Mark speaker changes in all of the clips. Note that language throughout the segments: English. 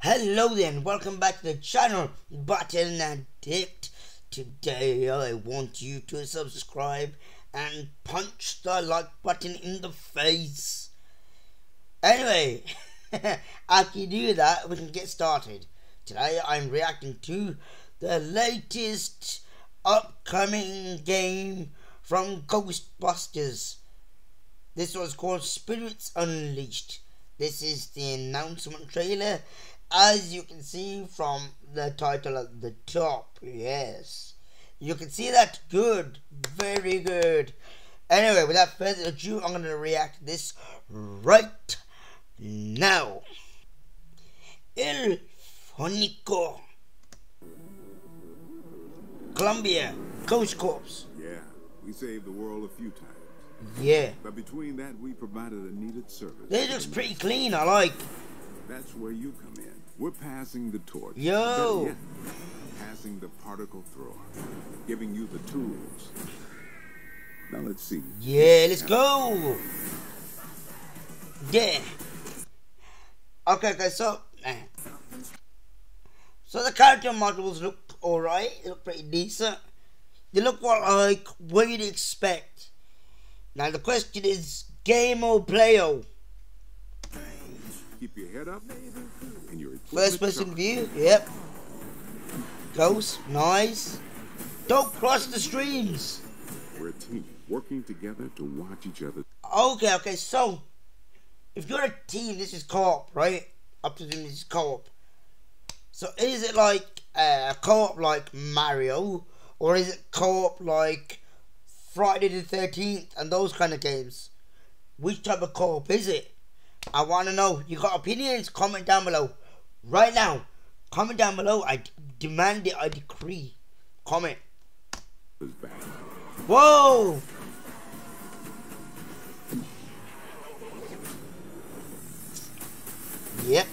Speaker 1: Hello then, welcome back to the channel, Button Addict. Today I want you to subscribe and punch the like button in the face. Anyway, after you do that, we can get started. Today I'm reacting to the latest upcoming game from Ghostbusters. This was called Spirits Unleashed. This is the announcement trailer as you can see from the title at the top yes. You can see that good very good. Anyway without further ado i'm going to react to this right now. El fonico. Columbia ghost corps.
Speaker 2: Yeah we saved the world a few times.
Speaker 1: Yeah.
Speaker 2: But between that we provided a needed service.
Speaker 1: This looks pretty clean i like.
Speaker 2: That's where you come in we're passing the torch.
Speaker 1: Yo! Yet,
Speaker 2: passing the particle thrower, giving you the tools. Now let's see.
Speaker 1: Yeah, let's go! Yeah. Okay, okay, so... Eh. So the character models look alright, they look pretty decent. They look what like what you'd expect. Now the question is game or playo?
Speaker 2: Keep your head up.
Speaker 1: First person view, yep. Ghost, nice. Don't cross the streams.
Speaker 2: We're a team working together to watch each other.
Speaker 1: Okay, okay, so if you're a team, this is co-op, right? Up to this is co-op. So is it like a uh, co-op like Mario, or is it co-op like Friday the 13th and those kind of games? Which type of co-op is it? I want to know. You got opinions? Comment down below. Right now, comment down below. I demand it. I decree. Comment. Whoa! Yep.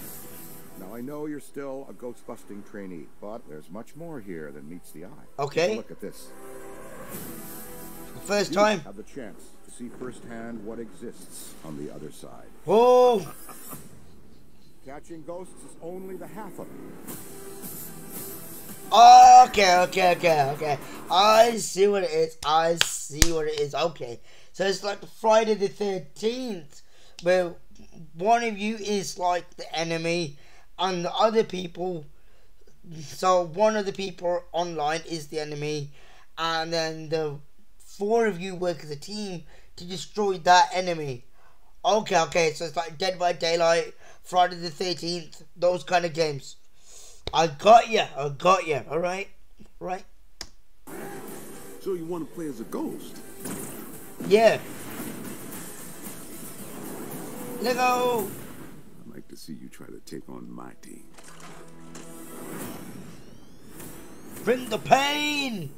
Speaker 3: Now I know you're still a ghost busting trainee, but there's much more here than meets the eye.
Speaker 1: Okay.
Speaker 3: look at this.
Speaker 1: First
Speaker 3: you
Speaker 1: time.
Speaker 3: Have the chance to see firsthand what exists on the other side.
Speaker 1: Whoa!
Speaker 3: Catching ghosts is only the half of it.
Speaker 1: Okay, okay, okay, okay. I see what it is. I see what it is. Okay. So it's like Friday the 13th, where one of you is like the enemy, and the other people. So one of the people online is the enemy, and then the four of you work as a team to destroy that enemy. Okay, okay. So it's like Dead by Daylight Friday the 13th, those kind of games. I got you. I got you. All right. Right.
Speaker 2: So you want to play as a ghost?
Speaker 1: Yeah. Lego.
Speaker 2: I'd like to see you try to take on my team.
Speaker 1: Bring the pain.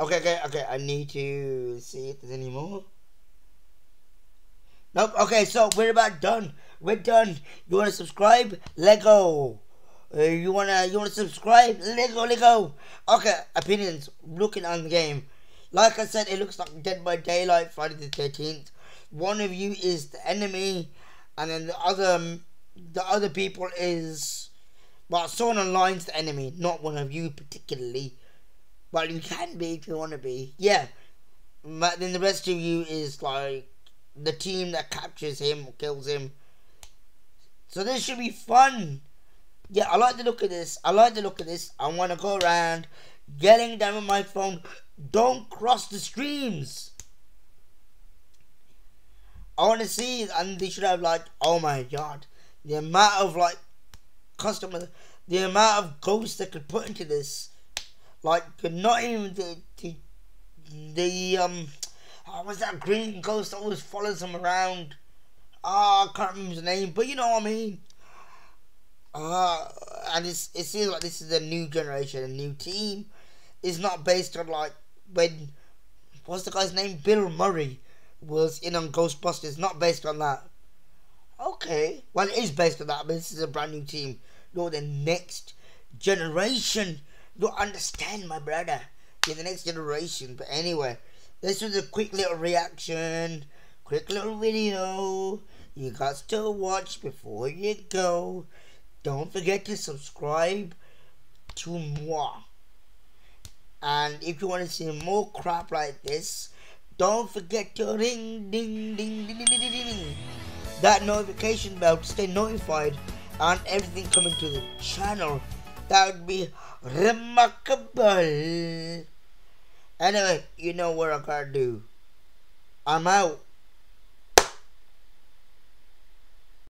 Speaker 1: Okay, okay, okay. I need to see if there's any more. Nope. Okay, so we're about done. We're done. You wanna subscribe? Lego. Uh, you wanna you wanna subscribe? Lego, Lego. Okay, opinions. Looking on the game. Like I said, it looks like Dead by Daylight, Friday the Thirteenth. One of you is the enemy, and then the other the other people is well, someone online's the enemy, not one of you particularly. Well, you can be if you want to be. Yeah. But then the rest of you is like the team that captures him kills him. So this should be fun. Yeah, I like the look of this. I like the look of this. I want to go around getting down with my phone. Don't cross the streams. I want to see, and they should have like, oh my god, the amount of like customer, the amount of ghosts they could put into this, like not even the the, the um Oh, was that green ghost that always follows him around? Oh, I can't remember his name, but you know what I mean. Uh, and it's, it seems like this is a new generation, a new team. It's not based on like when what's the guy's name? Bill Murray was in on Ghostbusters. Not based on that. Okay, well it is based on that, but this is a brand new team. You're the next generation. You understand, my brother. You're the next generation. But anyway, this was a quick little reaction, quick little video. you got to watch before you go. Don't forget to subscribe to moi. And if you want to see more crap like this, don't forget to ring ding ding ding ding ding ding, ding. that notification bell to stay notified on everything coming to the channel. That would be remarkable. Anyway, you know what I gotta do. I'm out.